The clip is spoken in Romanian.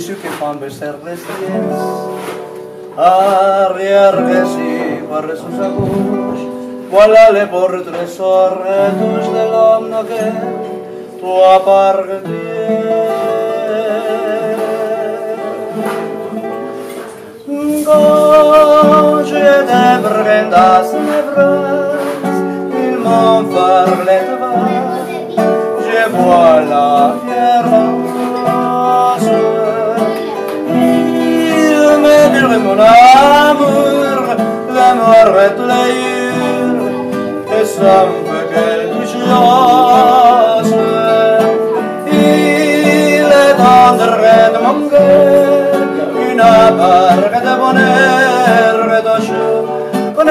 Știu că pan beser desies Arri argesi barre sus agush le por tres tus de l'omno que tu apargeti Goje de brendas nevras Il m'en parle de Je vois la the esnafı gelmiş yası ile dandır edmem üne bergede boner ve daşı bunu